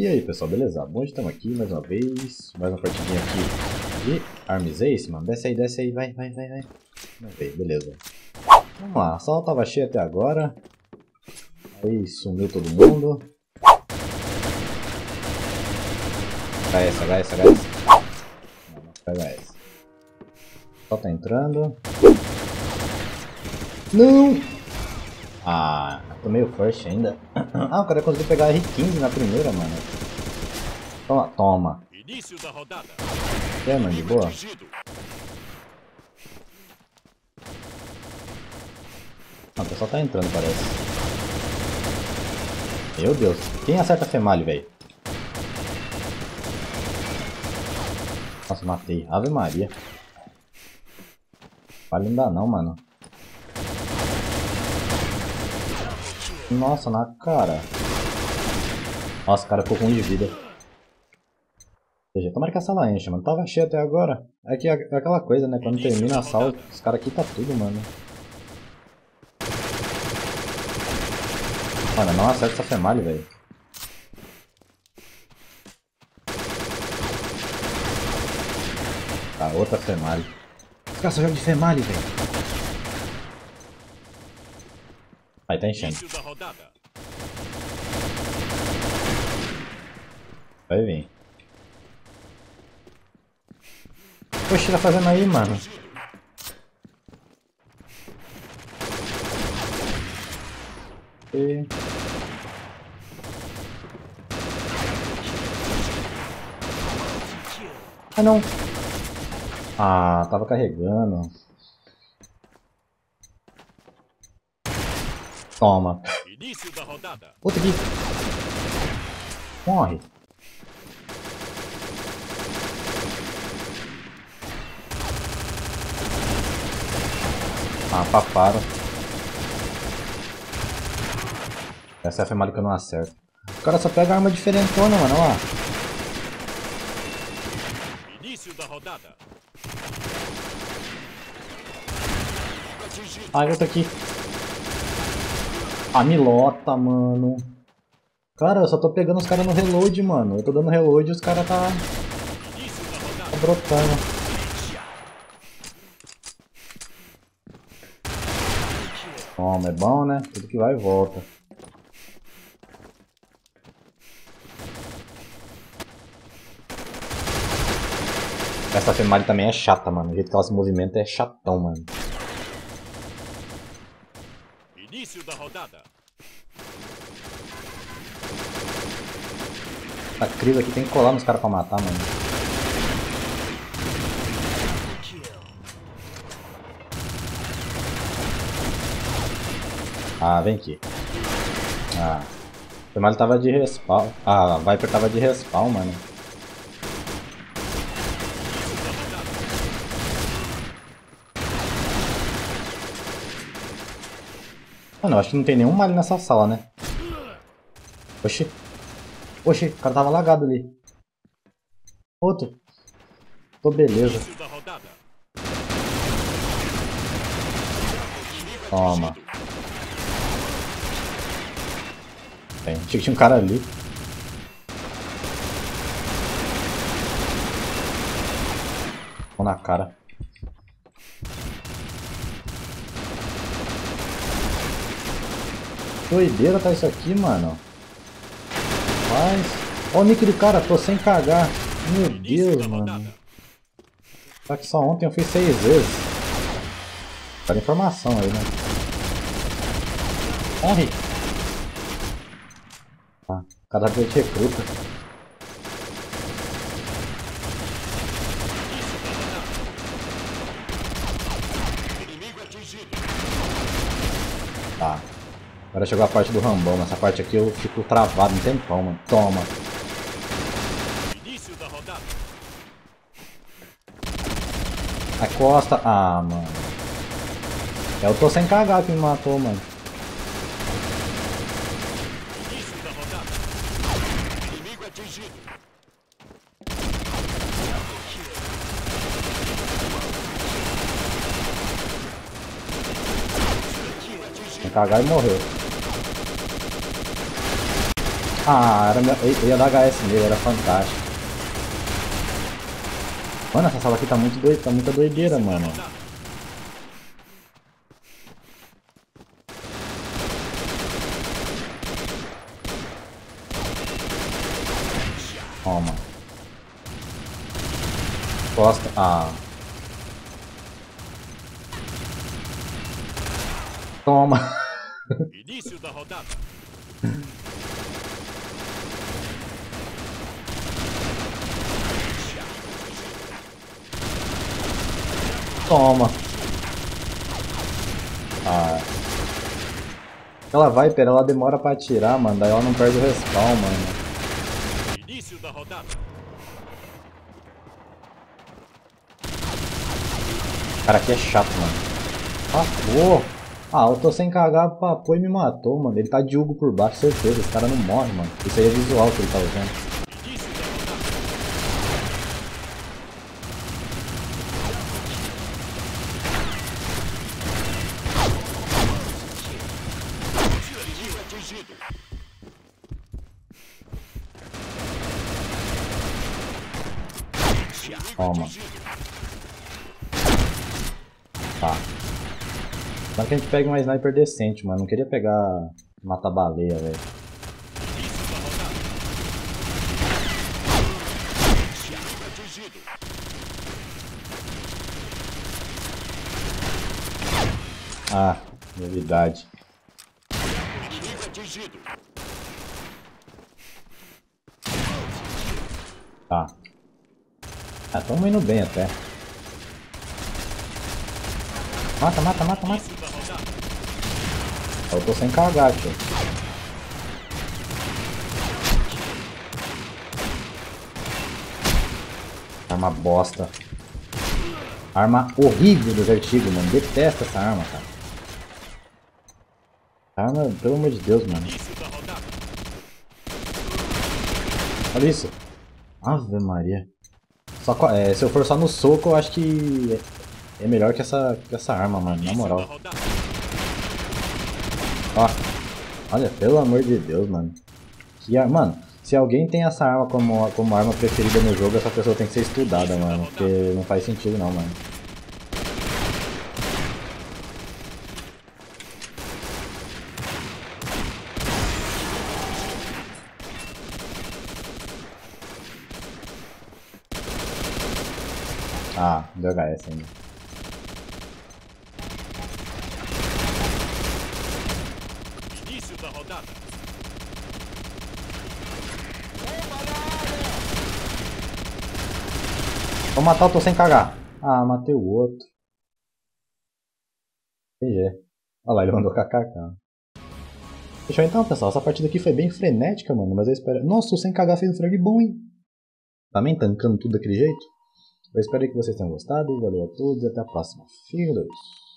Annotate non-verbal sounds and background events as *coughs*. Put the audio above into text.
E aí pessoal, beleza? Bom, estamos aqui mais uma vez, mais uma partidinha aqui de Arms Ace, mano. Desce aí, desce aí, vai, vai, vai, vai. Ver, beleza. Vamos lá, a sala tava cheia até agora. Aí sumiu todo mundo. HS, HS, HS. Não, não pega essa. Só tá entrando. Não! Ah, tô meio first ainda. *coughs* ah, o cara conseguiu pegar R15 na primeira, mano. Toma, toma. Início da rodada. É, mano, de boa. Ah, o pessoal tá entrando, parece. Meu Deus. Quem acerta a Femalho, velho? Nossa, matei. Ave Maria. Vale não dá não, mano. Nossa, na cara. Nossa, o cara ficou com um de vida. Veja, tomara que a sala enche, mano. Tava cheio até agora. É que é aquela coisa, né? Quando termina a sala, os caras aqui tá tudo, mano. Mano, não acerta essa Femalho, velho. Tá, outra Femalho. Os caras só jogam de Femalho, velho. Aí tá enchendo. Vai vir. Poxa, tá fazendo aí, mano? E... Ah, não. Ah, tava carregando. Toma. Início da rodada. Outro aqui. Morre. Ah, paparam. Essa é a FEMALI que eu não acerto. O cara só pega arma diferentona, mano, ó. Início da rodada. Ah, outro aqui. A milota, mano. Cara, eu só tô pegando os caras no reload, mano. Eu tô dando reload e os caras tá... tá brotando. Toma, é bom, né? Tudo que vai e volta. Essa Femari também é chata, mano. O jeito que ela se movimenta é chatão, mano. Início da rodada. A Cris aqui tem que colar nos caras pra matar, mano. Ah, vem aqui. Ah. O Mal tava de respawn. Ah, a Viper tava de respawn, mano. Mano, eu acho que não tem nenhum malho nessa sala, né? Oxi. Oxi, o cara tava lagado ali. Outro. Tô beleza. Toma. Tinha que tinha um cara ali. Vou na cara. doideira tá isso aqui, mano. Mas... Olha o nick do cara, tô sem cagar. Meu Deus, mano. Tá que só ontem eu fiz seis vezes. Tá informação aí, né? Morre! Ah, cada vez recruta. Tá. Agora chegou a parte do Rambão. Nessa parte aqui eu fico travado um tempão, mano. Toma. Início da rodada. A costa. Ah, mano. Eu tô sem cagar que me matou, mano. Início da rodada. Inimigo atingido. Sem cagar e morreu. Ah, era meu, eu ia dar HS nele, era fantástico. Mano, essa sala aqui tá muito doida, tá muita doideira, mano. Toma. Costa. Ah. Toma. *laughs* Início da rodada. Toma. Ah. Aquela Viper, ela demora pra atirar, mano. Daí ela não perde o respawn, mano. Início da rodada. Cara, aqui é chato, mano. Ah, pô. Ah, eu tô sem cagar, papou e me matou, mano. Ele tá de Hugo por baixo, certeza. Esse cara não morre, mano. Isso aí é visual que ele tá usando. Toma. atingido. Tá. Só que a gente pegue uma sniper decente, mano. Não queria pegar mata-baleia, velho. Ah, novidade. Tá. Ah, tamo indo bem até. Mata, mata, mata, mata. Eu tô sem cagar, tio. Arma bosta. Arma horrível do Vertigo, mano. Detesto essa arma, cara. Arma, pelo amor de Deus, mano. Olha isso. Ave Maria. Só, é, se eu for só no soco, eu acho que é é melhor que essa, que essa arma, mano. Na moral. Ó. Olha, pelo amor de Deus, mano. Que ar... Mano, se alguém tem essa arma como, como arma preferida no jogo, essa pessoa tem que ser estudada, mano. Porque não faz sentido não, mano. Ah, deu HS ainda. Início da rodada. Vou matar, eu tô sem cagar. Ah, matei o outro. GG. Olha lá, ele mandou kkk. Fechou então, pessoal. Essa partida aqui foi bem frenética, mano. Mas eu espero... Nossa, o sem cagar fez um frag bom, hein? Também tancando tudo daquele jeito. Eu espero que vocês tenham gostado. Valeu a todos e até a próxima. Com Deus.